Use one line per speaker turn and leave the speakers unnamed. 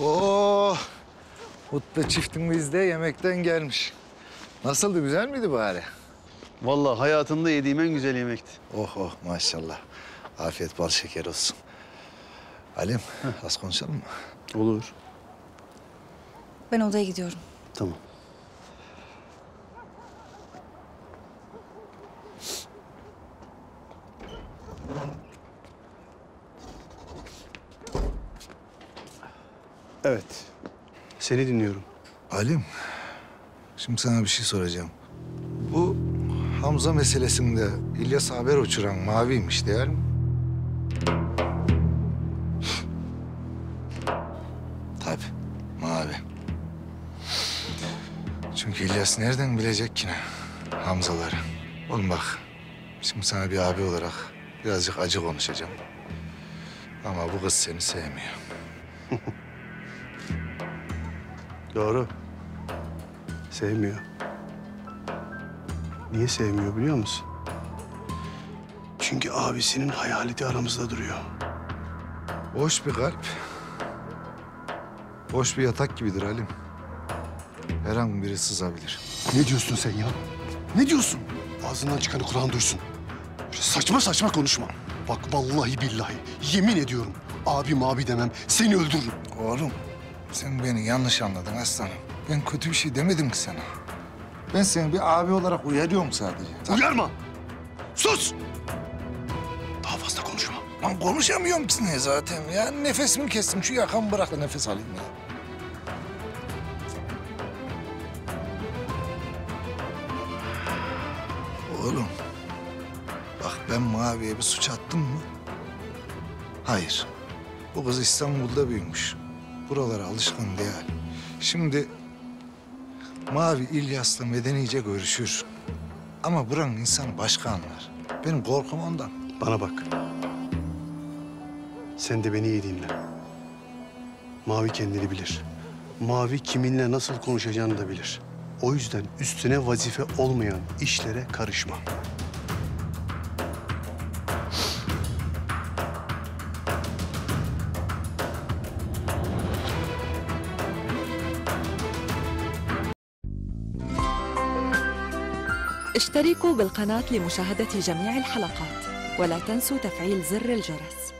Oo, Oh, mutlu çiftimiz de yemekten gelmiş. Nasıldı, güzel miydi bari?
Vallahi hayatımda yediğim en güzel yemekti.
Oh oh maşallah. Afiyet bal şeker olsun. Halim, az konuşalım mı?
Olur.
Ben odaya gidiyorum.
Tamam. Evet. Seni dinliyorum.
Halim, şimdi sana bir şey soracağım. Bu Hamza meselesinde İlyas haber uçuran Mavi'ymiş değil mi? Tabii, Mavi. Çünkü İlyas nereden bilecek ki ne Hamzaları? Oğlum bak, şimdi sana bir abi olarak birazcık acı konuşacağım. Ama bu kız seni sevmiyor.
Doğru. Sevmiyor. Niye sevmiyor biliyor musun? Çünkü abisinin hayaleti aramızda duruyor.
Boş bir kalp. Boş bir yatak gibidir Halim. Her an biri sızabilir.
Ne diyorsun sen ya? Ne diyorsun? Ağzından çıkanı Kur'an duysun. Böyle saçma saçma konuşma. Bak vallahi billahi yemin ediyorum abi demem seni öldürürüm.
Oğlum sen beni yanlış anladın aslanım. Ben kötü bir şey demedim ki sana. Ben seni bir abi olarak uyarıyorum sadece.
Uyarma. Sus. Daha fazla konuşma.
Lan konuşamıyorum ki ne zaten ya. Nefesimi kestim. Şu yakamı bırak da nefes alayım ya. Oğlum. Bak ben Mavi'ye bir suç attım mı? Hayır. Bu kız İstanbul'da büyümüş. Buralara alışkın değil. Şimdi Mavi İlyas'la medenice görüşür. Ama buranın insanı başka anlar. Benim korkum ondan.
Bana bak. Sen de beni iyi dinle. Mavi kendini bilir. Mavi kiminle nasıl konuşacağını da bilir. O yüzden üstüne vazife olmayan işlere karışma.
اشتركوا بالقناة لمشاهدة جميع الحلقات ولا تنسوا تفعيل زر الجرس.